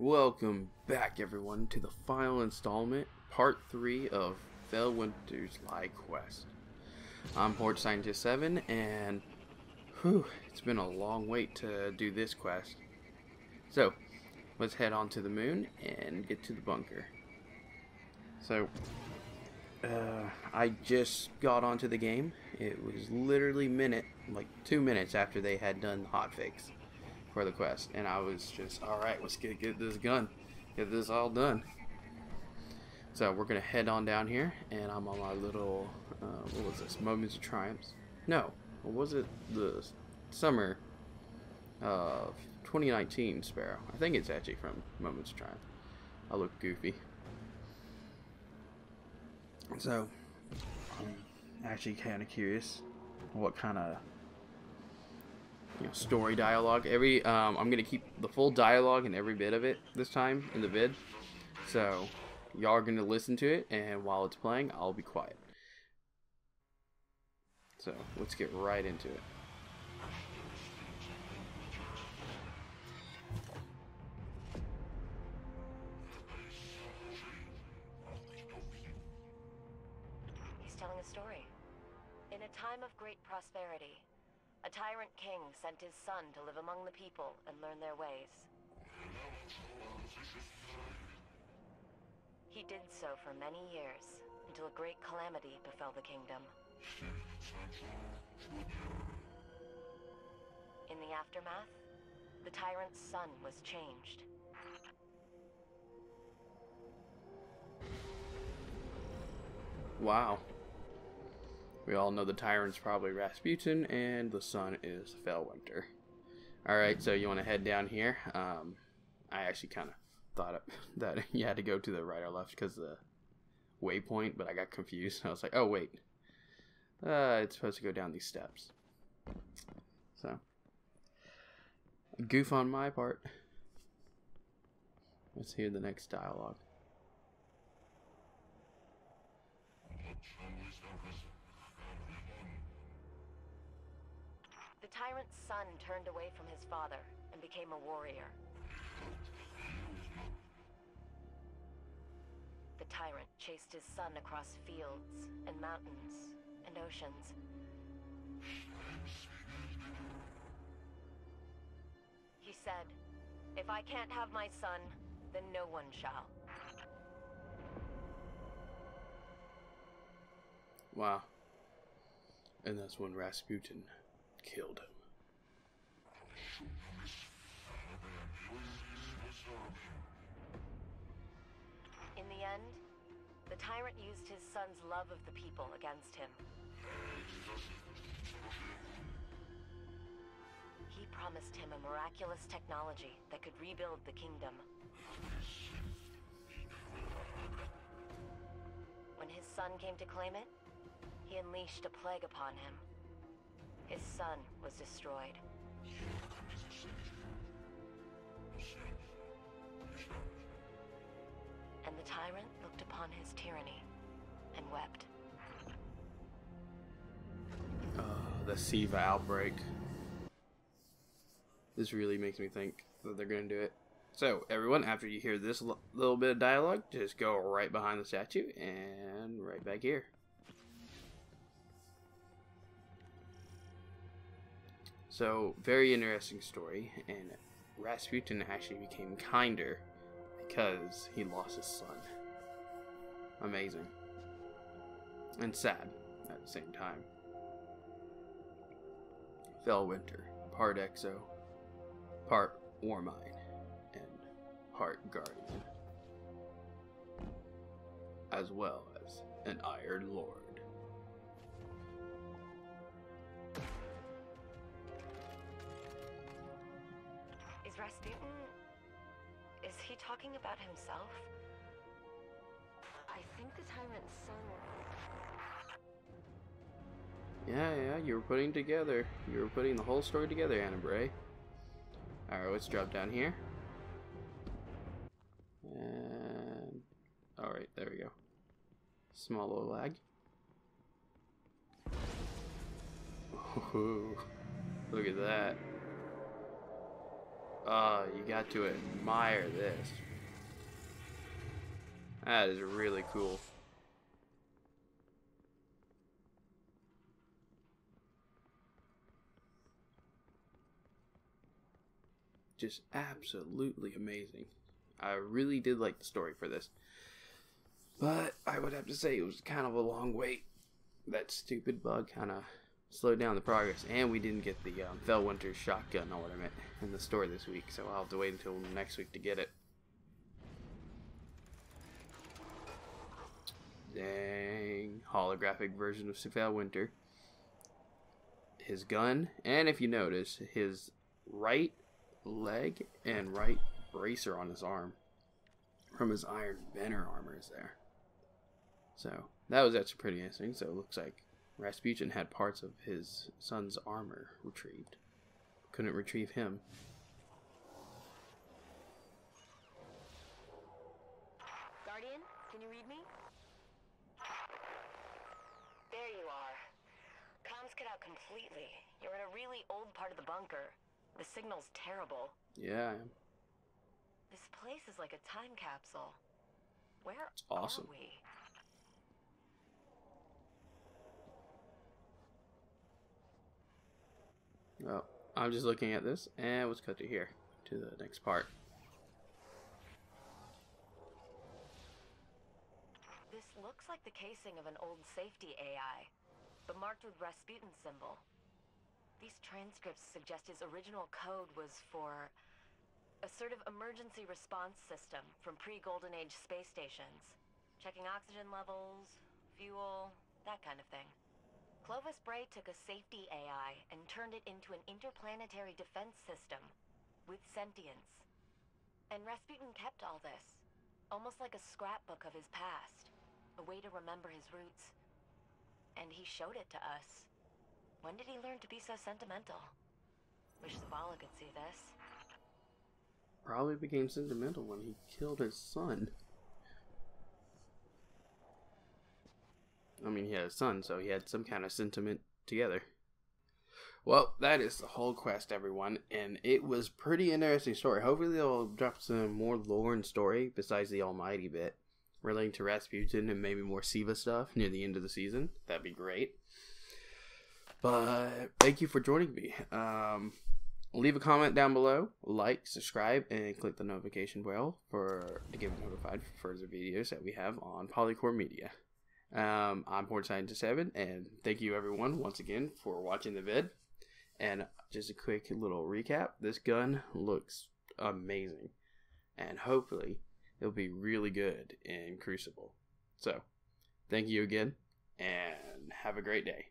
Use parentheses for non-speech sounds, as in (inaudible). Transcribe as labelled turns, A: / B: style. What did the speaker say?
A: Welcome back, everyone, to the final installment, part 3 of Felwinter's Lie Quest. I'm Port Scientist 7, and whew, it's been a long wait to do this quest. So, let's head on to the moon and get to the bunker. So, uh, I just got onto the game. It was literally minute, like two minutes after they had done the hotfix for the quest, and I was just, all right, let's get get this gun, get this all done. So we're gonna head on down here, and I'm on my little, uh, what was this? Moments of Triumphs? No, what was it? The summer of 2019 Sparrow. I think it's actually from Moments of Triumph. I look goofy. So, I'm actually kind of curious what kind of you know, story dialogue. Every um, I'm gonna keep the full dialogue and every bit of it this time in the vid. So y'all are gonna listen to it, and while it's playing, I'll be quiet. So let's get right into it.
B: He's telling a story. In a time of great prosperity, a tyrant king sent his son to live among the people and learn their ways. He did so for many years, until a great calamity befell the kingdom. In the aftermath, the tyrant's son was changed.
A: Wow. We all know the tyrant's probably Rasputin, and the son is Felwinter. Alright, so you want to head down here. Um, I actually kind of thought (laughs) that (laughs) you had to go to the right or left because the waypoint, but I got confused. (laughs) I was like, oh, wait. Uh, it's supposed to go down these steps. So, goof on my part. Let's hear the next dialogue.
B: Tyrant's son turned away from his father and became a warrior. The tyrant chased his son across fields and mountains and oceans. He said, If I can't have my son, then no one shall.
A: Wow. And that's when Rasputin killed.
B: In the end, the tyrant used his son's love of the people against him. He promised him a miraculous technology that could rebuild the kingdom. When his son came to claim it, he unleashed a plague upon him. His son was destroyed. And the tyrant looked upon his tyranny and wept.
A: Uh, the Siva outbreak. This really makes me think that they're going to do it. So, everyone, after you hear this little bit of dialogue, just go right behind the statue and right back here. So, very interesting story, and Rasputin actually became kinder because he lost his son. Amazing. And sad at the same time. Felwinter, part Exo, part Warmind, and part Guardian, as well as an Iron Lord.
B: Rasputin. Is he talking about himself? I think the tyrant's son.
A: Yeah, yeah, you were putting together. You were putting the whole story together, Ana Bray. Alright, let's drop down here. And. Alright, there we go. Small little lag. Ooh, look at that. Uh, you got to admire this. That is really cool. Just absolutely amazing. I really did like the story for this. But I would have to say it was kind of a long wait. That stupid bug kind of slowed down the progress, and we didn't get the um, Felwinter shotgun ornament in the store this week, so I'll have to wait until next week to get it. Dang, holographic version of Felwinter. His gun, and if you notice, his right leg and right bracer on his arm from his Iron Banner armor is there. So that was actually pretty interesting. So it looks like Rasputin had parts of his son's armor retrieved. Couldn't retrieve him.
B: Guardian, can you read me? There you are. Comms cut out completely. You're in a really old part of the bunker. The signal's terrible.
A: Yeah,
B: This place is like a time capsule. Where
A: awesome.
B: are we?
A: I'm just looking at this, and let's cut to here, to the next part.
B: This looks like the casing of an old safety AI, but marked with Rasputin symbol. These transcripts suggest his original code was for a sort of emergency response system from pre-Golden Age space stations. Checking oxygen levels, fuel, that kind of thing. Clovis Bray took a safety AI and turned it into an interplanetary defense system with sentience. And Rasputin kept all this, almost like a scrapbook of his past, a way to remember his roots. And he showed it to us. When did he learn to be so sentimental? Wish Zavala could see this.
A: Probably became sentimental when he killed his son. I mean, he had a son, so he had some kind of sentiment together. Well, that is the whole quest, everyone, and it was pretty interesting story. Hopefully, they'll drop some more lore and story besides the Almighty bit relating to Rasputin and maybe more Siva stuff near the end of the season. That'd be great. But thank you for joining me. Um, leave a comment down below, like, subscribe, and click the notification bell for to get notified for further videos that we have on Polycore Media. Um, I'm Port Scientist Seven, and thank you everyone once again for watching the vid. And just a quick little recap: this gun looks amazing, and hopefully it'll be really good in Crucible. So, thank you again, and have a great day.